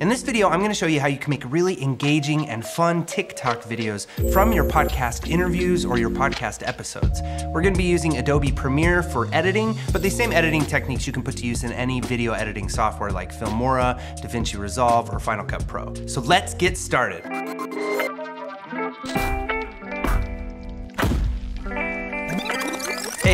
In this video, I'm gonna show you how you can make really engaging and fun TikTok videos from your podcast interviews or your podcast episodes. We're gonna be using Adobe Premiere for editing, but the same editing techniques you can put to use in any video editing software like Filmora, DaVinci Resolve, or Final Cut Pro. So let's get started.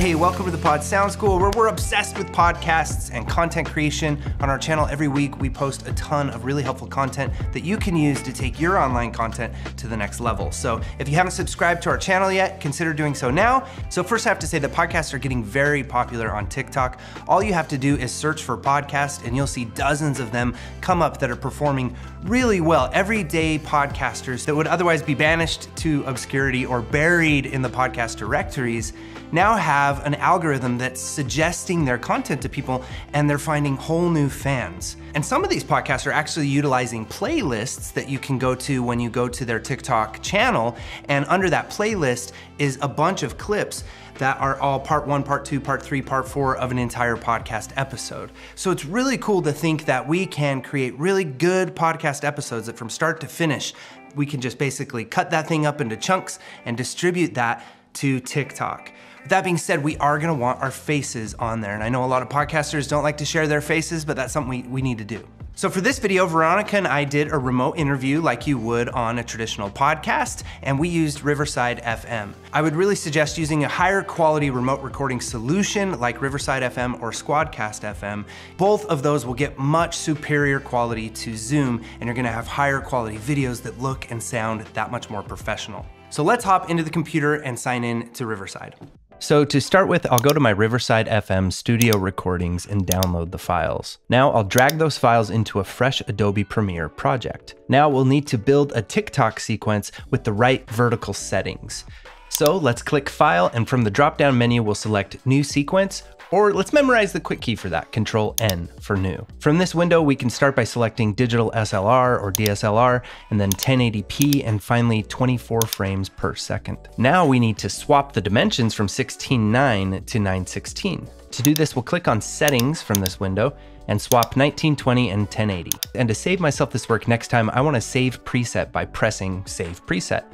Hey, welcome to the Pod Sound School, where we're obsessed with podcasts and content creation. On our channel, every week we post a ton of really helpful content that you can use to take your online content to the next level. So if you haven't subscribed to our channel yet, consider doing so now. So, first, I have to say that podcasts are getting very popular on TikTok. All you have to do is search for podcast, and you'll see dozens of them come up that are performing really well. Everyday podcasters that would otherwise be banished to obscurity or buried in the podcast directories now have an algorithm that's suggesting their content to people and they're finding whole new fans. And some of these podcasts are actually utilizing playlists that you can go to when you go to their TikTok channel. And under that playlist is a bunch of clips that are all part one, part two, part three, part four of an entire podcast episode. So it's really cool to think that we can create really good podcast episodes that from start to finish, we can just basically cut that thing up into chunks and distribute that to TikTok. With that being said, we are gonna want our faces on there. And I know a lot of podcasters don't like to share their faces, but that's something we, we need to do. So for this video, Veronica and I did a remote interview like you would on a traditional podcast, and we used Riverside FM. I would really suggest using a higher quality remote recording solution like Riverside FM or Squadcast FM. Both of those will get much superior quality to Zoom, and you're gonna have higher quality videos that look and sound that much more professional. So let's hop into the computer and sign in to Riverside. So to start with, I'll go to my Riverside FM studio recordings and download the files. Now I'll drag those files into a fresh Adobe Premiere project. Now we'll need to build a TikTok sequence with the right vertical settings. So let's click File, and from the drop-down menu, we'll select New Sequence, or let's memorize the quick key for that, Control N for new. From this window, we can start by selecting digital SLR or DSLR, and then 1080p, and finally 24 frames per second. Now we need to swap the dimensions from 16.9 to 916. To do this, we'll click on Settings from this window, and swap 1920 and 1080. And to save myself this work next time, I want to save preset by pressing Save Preset.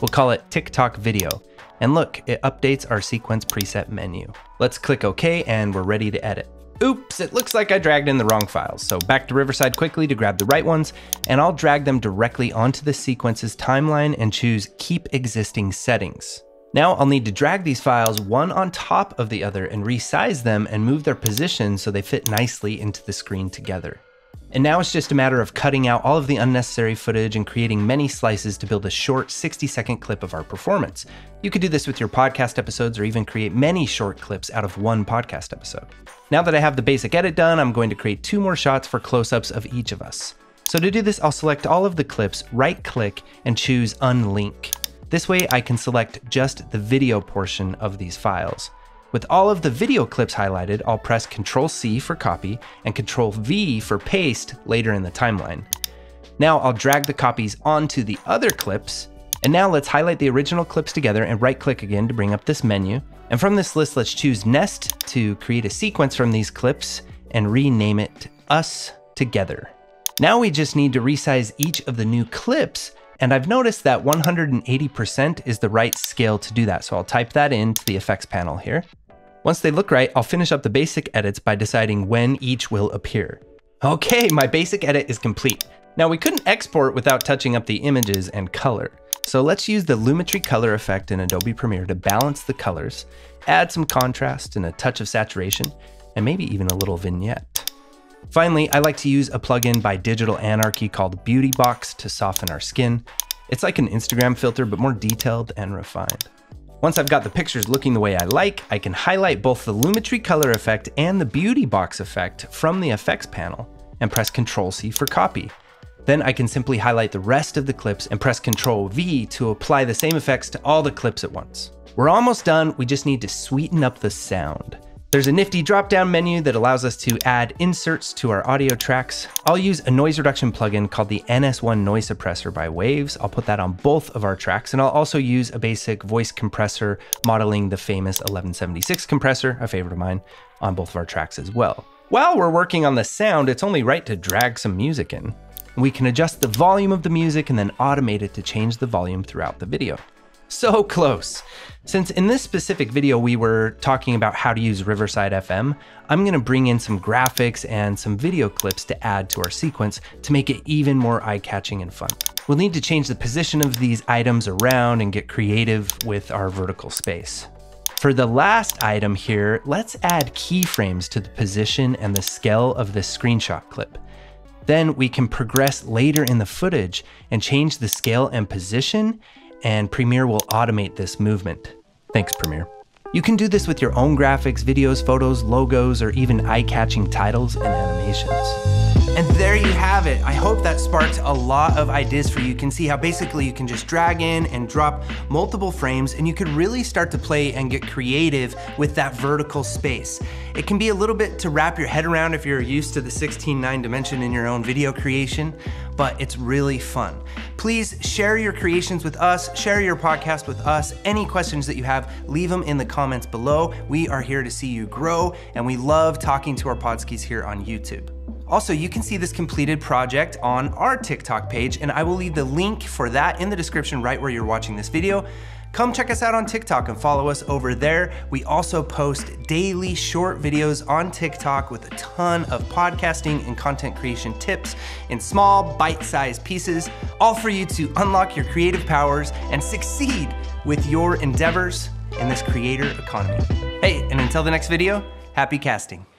We'll call it TikTok Video. And look, it updates our sequence preset menu. Let's click OK and we're ready to edit. Oops, it looks like I dragged in the wrong files. So back to Riverside quickly to grab the right ones, and I'll drag them directly onto the sequence's timeline and choose Keep Existing Settings. Now I'll need to drag these files one on top of the other and resize them and move their position so they fit nicely into the screen together. And now it's just a matter of cutting out all of the unnecessary footage and creating many slices to build a short 60 second clip of our performance. You could do this with your podcast episodes or even create many short clips out of one podcast episode. Now that I have the basic edit done, I'm going to create two more shots for close ups of each of us. So to do this, I'll select all of the clips, right click, and choose Unlink. This way I can select just the video portion of these files. With all of the video clips highlighted, I'll press Ctrl C for copy and Ctrl V for paste later in the timeline. Now I'll drag the copies onto the other clips, and now let's highlight the original clips together and right click again to bring up this menu. And from this list, let's choose Nest to create a sequence from these clips and rename it Us Together. Now we just need to resize each of the new clips and I've noticed that 180% is the right scale to do that. So I'll type that into the effects panel here. Once they look right, I'll finish up the basic edits by deciding when each will appear. Okay, my basic edit is complete. Now we couldn't export without touching up the images and color. So let's use the Lumetri color effect in Adobe Premiere to balance the colors, add some contrast and a touch of saturation, and maybe even a little vignette. Finally, I like to use a plugin by Digital Anarchy called Beauty Box to soften our skin. It's like an Instagram filter, but more detailed and refined. Once I've got the pictures looking the way I like, I can highlight both the Lumetri color effect and the beauty box effect from the effects panel and press Ctrl C for copy. Then I can simply highlight the rest of the clips and press Ctrl V to apply the same effects to all the clips at once. We're almost done, we just need to sweeten up the sound. There's a nifty drop-down menu that allows us to add inserts to our audio tracks. I'll use a noise reduction plugin called the NS1 Noise Suppressor by Waves. I'll put that on both of our tracks, and I'll also use a basic voice compressor modeling the famous 1176 compressor, a favorite of mine, on both of our tracks as well. While we're working on the sound, it's only right to drag some music in. we can adjust the volume of the music and then automate it to change the volume throughout the video. So close. Since in this specific video we were talking about how to use Riverside FM, I'm gonna bring in some graphics and some video clips to add to our sequence to make it even more eye-catching and fun. We'll need to change the position of these items around and get creative with our vertical space. For the last item here, let's add keyframes to the position and the scale of this screenshot clip. Then we can progress later in the footage and change the scale and position and Premiere will automate this movement. Thanks, Premiere. You can do this with your own graphics, videos, photos, logos, or even eye-catching titles and animations. And there you have it. I hope that sparked a lot of ideas for you. You can see how basically you can just drag in and drop multiple frames and you could really start to play and get creative with that vertical space. It can be a little bit to wrap your head around if you're used to the 16:9 dimension in your own video creation, but it's really fun. Please share your creations with us, share your podcast with us. Any questions that you have, leave them in the comments below. We are here to see you grow, and we love talking to our podskis here on YouTube. Also, you can see this completed project on our TikTok page, and I will leave the link for that in the description right where you're watching this video. Come check us out on TikTok and follow us over there. We also post daily short videos on TikTok with a ton of podcasting and content creation tips in small, bite sized pieces, all for you to unlock your creative powers and succeed with your endeavors in this creator economy. Hey, and until the next video, happy casting.